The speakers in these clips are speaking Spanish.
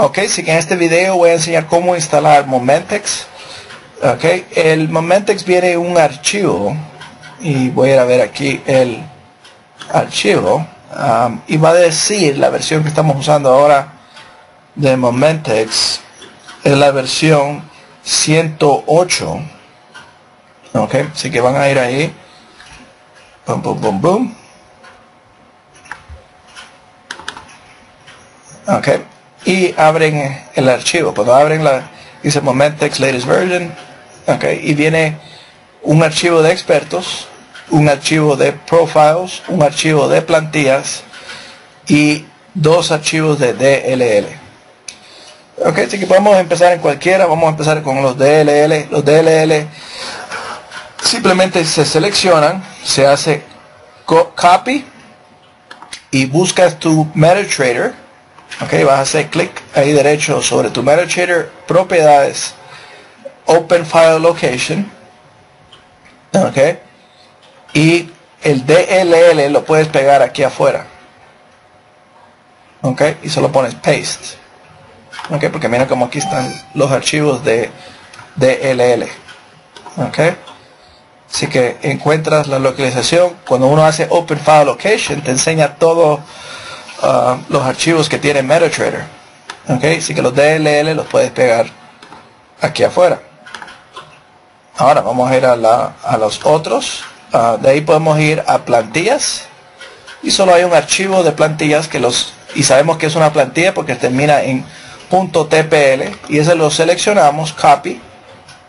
Ok, así que en este video voy a enseñar cómo instalar Momentex. Ok, el Momentex viene un archivo y voy a ver aquí el archivo. Y va a decir la versión que estamos usando ahora de Momentex es la versión 108 ok así que van a ir ahí. Boom boom boom boom ok y abren el archivo cuando abren la dice Momentex latest version ok y viene un archivo de expertos un archivo de profiles un archivo de plantillas y dos archivos de DLL Ok, así que podemos empezar en cualquiera. Vamos a empezar con los DLL. Los DLL simplemente se seleccionan, se hace copy y buscas tu MetaTrader. Ok, vas a hacer clic ahí derecho sobre tu MetaTrader, propiedades, Open File Location. Ok, y el DLL lo puedes pegar aquí afuera. Ok, y solo pones paste ok porque mira como aquí están los archivos de DLL ok así que encuentras la localización cuando uno hace Open File Location te enseña todos uh, los archivos que tiene MetaTrader ok así que los DLL los puedes pegar aquí afuera. Ahora vamos a ir a, la, a los otros. Uh, de ahí podemos ir a plantillas. Y solo hay un archivo de plantillas que los y sabemos que es una plantilla porque termina en .tpl y ese lo seleccionamos, copy.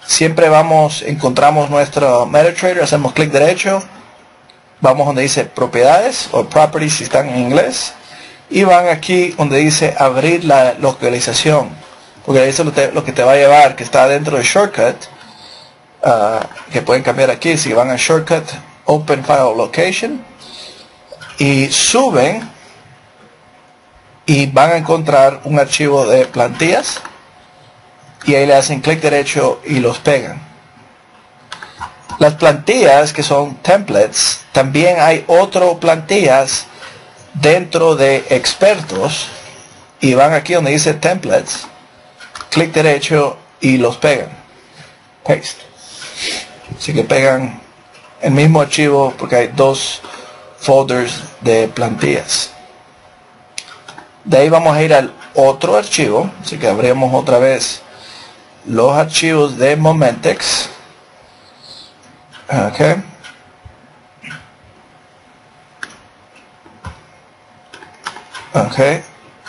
Siempre vamos, encontramos nuestro MetaTrader, hacemos clic derecho, vamos donde dice propiedades o properties si están en inglés y van aquí donde dice abrir la localización porque eso es lo, que te va a llevar que está dentro de shortcut ah, que pueden cambiar aquí si van a shortcut open file location y suben y van a encontrar un archivo de plantillas y ahí le hacen clic derecho y los pegan. Las plantillas que son templates, también hay otro plantillas dentro de expertos y van aquí donde dice templates, clic derecho y los pegan. Paste. Así que pegan el mismo archivo porque hay dos folders de plantillas. De ahí vamos a ir al otro archivo, así que abrimos otra vez los archivos de Momentex. Okay. Okay.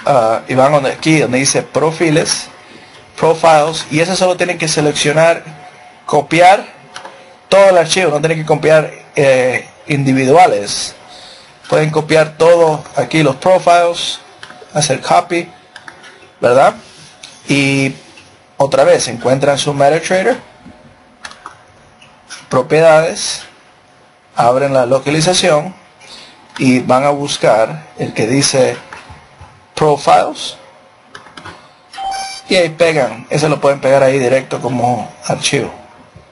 Uh, y van donde, aquí donde dice Profiles, Profiles, y eso solo tienen que seleccionar, copiar todo el archivo, no tienen que copiar eh, individuales. Pueden copiar todo aquí los profiles hacer copy, ¿verdad? Y otra vez encuentran su MetaTrader, propiedades, abren la localización y van a buscar el que dice profiles y ahí pegan, ese lo pueden pegar ahí directo como archivo.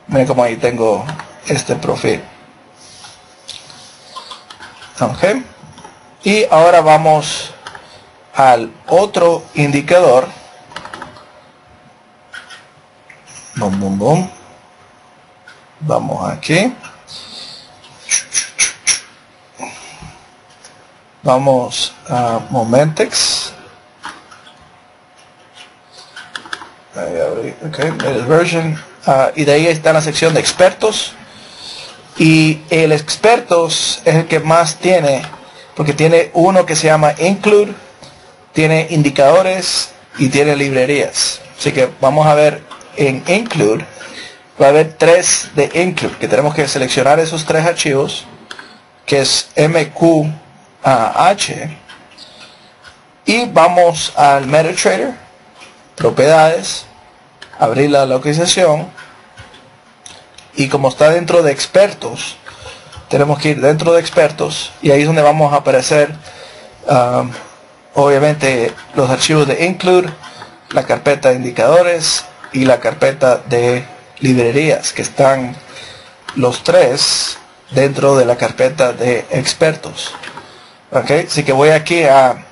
Miren como ahí tengo este perfil. Ok. Y ahora vamos al otro indicador. Vamos aquí. Vamos a Momentex. Okay, version. Uh, y de ahí está la sección de expertos. Y el expertos es el que más tiene, porque tiene uno que se llama include tiene indicadores y tiene librerías. Así que vamos a ver en include, va a haber tres de include, que tenemos que seleccionar esos tres archivos, que es MQH, y vamos al MetaTrader, propiedades, abrir la localización, y como está dentro de expertos, tenemos que ir dentro de expertos, y ahí es donde vamos a aparecer um, obviamente los archivos de include, la carpeta de indicadores y la carpeta de librerías que están los tres dentro de la carpeta de expertos. Ok, así que voy aquí a,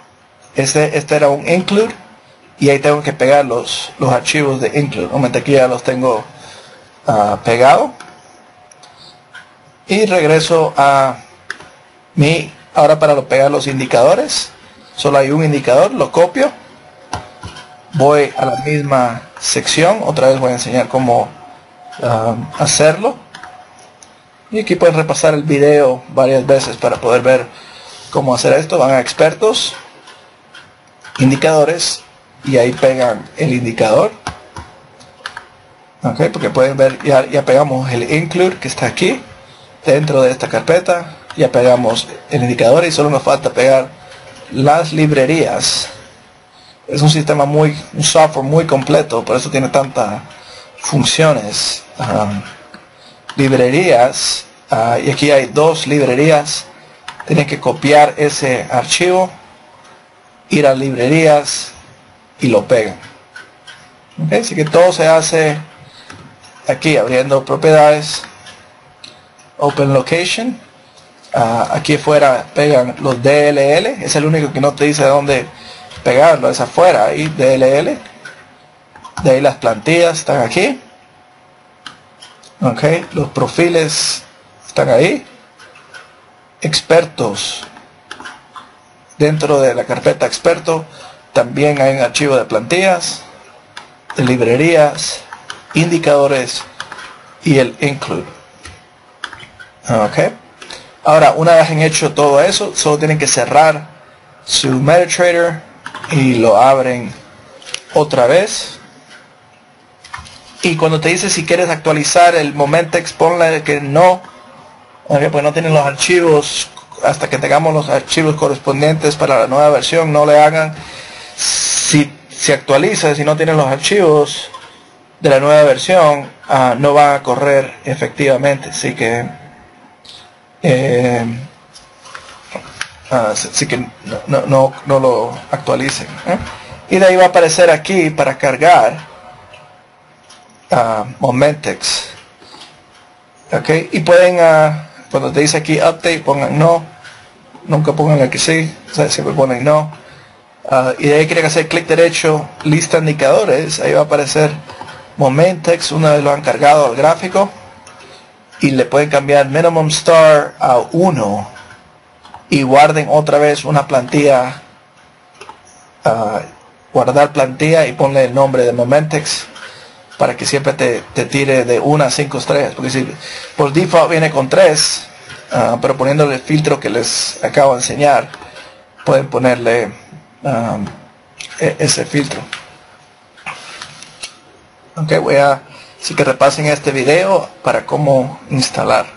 este, este era un include y ahí tengo que pegar los, los archivos de include. Momento aquí ya los tengo uh, pegado. Y regreso a mi ahora para pegar los indicadores. Solo hay un indicador lo copio. Voy a la misma sección. Otra vez voy a enseñar cómo um, hacerlo. Y aquí pueden repasar el video varias veces para poder ver cómo hacer esto. Van a expertos. Indicadores y ahí pegan el indicador. Ok porque pueden ver ya, ya pegamos el include que está aquí dentro de esta carpeta ya pegamos el indicador y solo nos falta pegar las librerías. Es un sistema muy un software muy completo por eso tiene tantas funciones. Librerías uh, y aquí hay dos librerías. Tienen que copiar ese archivo ir a librerías y lo pegan. Así que todo se hace aquí abriendo propiedades open location. Uh, aquí afuera pegan los DLL es el único que no te dice dónde pegarlo es afuera ahí DLL de ahí las plantillas están aquí. Ok los perfiles están ahí. Expertos. Dentro de la carpeta experto también hay un archivo de plantillas de librerías indicadores y el include. Ok. Ahora una vez han hecho todo eso solo tienen que cerrar su MetaTrader y lo abren otra vez. Y cuando te dice si quieres actualizar el Momentex ponle que no. Okay, pues no tienen los archivos hasta que tengamos los archivos correspondientes para la nueva versión no le hagan si se actualiza si no tienen los archivos de la nueva versión uh, no va a correr efectivamente así que eh, así que no, no, no lo actualicen. ¿eh? Y de ahí va a aparecer aquí para cargar uh, Momentex. Ok, y pueden, cuando te dice aquí update, pongan no. Nunca pongan aquí sí, siempre ponen no. Y de ahí quieren hacer clic derecho, lista indicadores. Ahí va a aparecer Momentex una vez lo han cargado al gráfico. Y le pueden cambiar minimum star a 1 y guarden otra vez una plantilla. Uh, guardar plantilla y ponle el nombre de Momentex para que siempre te, tire de 1 a 5 estrellas. Porque si por default viene con 3 uh, pero poniéndole el filtro que les acabo de enseñar pueden ponerle um, e, ese filtro ok voy a Así que repasen este video para cómo instalar.